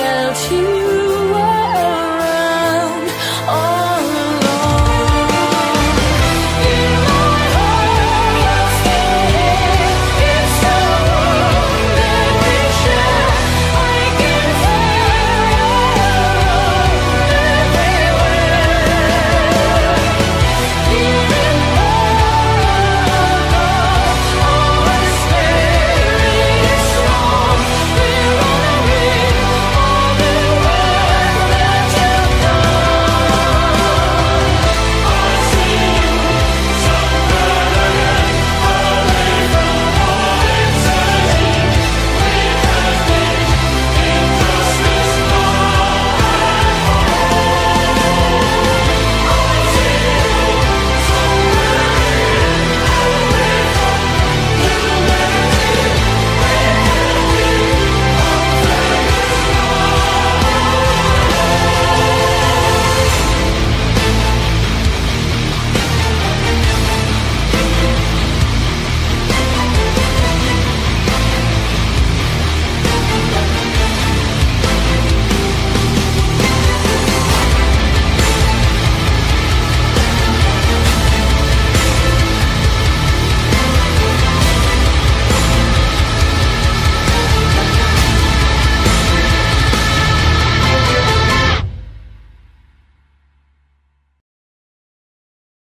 表情